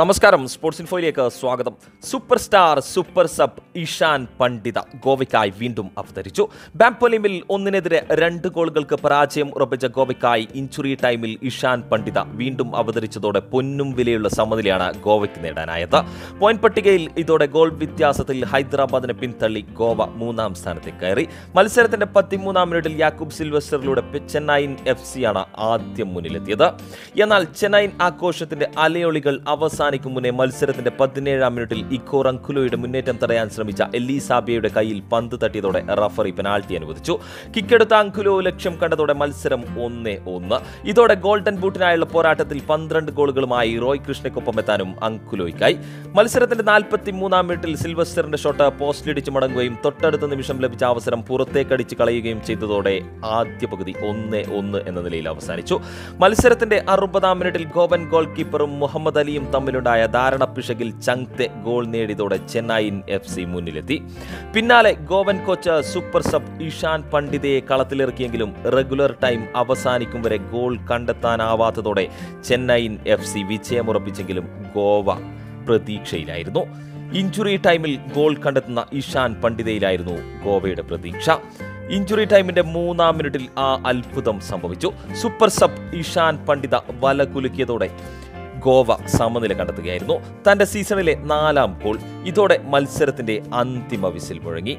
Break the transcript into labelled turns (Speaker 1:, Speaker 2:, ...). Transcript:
Speaker 1: നമസ്കാരം. സ്പോർട്സ് ഇൻഫോയിലേക്ക് സ്വാഗതം. Super star super sub Ishan Pandita ഗോവയ്ക്കായി വീണ്ടും അവതരിച്ചു. ബാംപൊലിമിൽ ഒന്നിനെതിരെ രണ്ട് ഗോളുകൾക്ക് പരാജയം ഉറപ്പിച്ച ഗോവയ്ക്കായി ഇഞ്ചുറി ടൈമിൽ ഇഷാൻ പണ്ഡിത വീണ്ടും അവതരിച്ചതോടെ പൊന്നും വിലയുള്ള സമനിലയാണ് ഗോവയ്ക്ക് നേടാനായത്. പോയിന്റ് പട്ടികയിൽ ഇതോടെ ഗോൾ വ്യത്യാസത്തിൽ ഹൈദരാബാദിനെ പിന്തള്ളി ഗോവ മൂന്നാം സ്ഥാനത്തേക്ക് കയറി. മത്സരത്തിന്റെ പത്തിമൂന്നാം മിനിറ്റിൽ യാക്കൂബ് സിൽവസ്റ്ററിലൂടെ ചെന്നൈയിൻ എഫ് സിയാണ് ആദ്യം മുന്നിലെത്തിയത്. എന്നാൽ ചെന്നൈയിൻ ആഘോഷത്തിന്റെ അലയൊളികൾ അവസാനിക്കും മുന്നേ മത്സരത്തിന്റെ പതിനേഴാം മിനിറ്റിൽ ഇക്കോ റങ്കുലോയുടെ മുന്നേറ്റം തടയാൻ ശ്രമിച്ച എലിസാബിയയുടെ കയ്യിൽ പന്ത് തട്ടിയതോടെ റഫറി പെനാൾട്ടി അനുവദിച്ചു. കിക്കെടുത്ത അങ്കുലോ ലക്ഷ്യം കണ്ടതോടെ മത്സരം ഒന്നേ ഒന്ന്. ഇതോടെ ഗോൾഡൻ ബൂട്ടിനായുള്ള പോരാട്ടത്തിൽ പന്ത്രണ്ട് ഗോളുകളുമായി റോയ് കൃഷ്ണയ്ക്കൊപ്പം എത്താനും അങ്കുലോയ്ക്കായി മത്സരത്തിന്റെ നാൽപ്പത്തി മൂന്നാം മിനിറ്റിൽ സിൽവസ്റ്ററിന്റെ ഷോട്ട് പോസ്റ്റിലിടിച്ച് മടങ്ങുകയും തൊട്ടടുത്ത നിമിഷം ലഭിച്ച അവസരം പുറത്തേക്കടിച്ച് കളയുകയും ചെയ്തതോടെ ആദ്യ പകുതി ഒന്ന് ഒന്ന് എന്ന നിലയിൽ അവസാനിച്ചു. മത്സരത്തിന്റെ അറുപതാം മിനിറ്റിൽ ഗോവൻ ഗോൾ കീപ്പറും മുഹമ്മദ് അലിയും തമ്മിലുണ്ടായ ധാരണ പിശകിൽ ചങ്തെ ഗോൾ നേടിയതോടെ ചെന്നൈയിൻ എഫ് സി മുന്നിലെത്തി. പിന്നാലെ Goan coach super sub Ishan പണ്ഡിതയെ കളത്തിലിറക്കിയെങ്കിലും റെഗുലർ ടൈം അവസാനിക്കും വരെ ഗോൾ കണ്ടെത്താനാവാത്തതോടെ ചെന്നൈയിൻ എഫ് സി വിജയമുറപ്പിച്ചെങ്കിലും ഗോവ പ്രതീക്ഷയിലായിരുന്നു. ഇഞ്ചുറി ടൈമിൽ ഗോൾ കണ്ടെത്തുന്ന ഇഷാൻ പണ്ഡിതയിലായിരുന്നു ഗോവയുടെ പ്രതീക്ഷ. ഇഞ്ചുറി ടൈമിന്റെ മൂന്നാം മിനിറ്റിൽ ആ അത്ഭുതം സംഭവിച്ചു. സൂപ്പർ സബ് ഇഷാൻ പണ്ഡിത വല കുലുക്കിയതോടെ ഗോവ സമനില കണ്ടെത്തുകയായിരുന്നു. തന്റെ സീസണിലെ നാലാം ഗോൾ ഇതോടെ മത്സരത്തിന്റെ അന്തിമ വിസിൽ മുഴങ്ങി.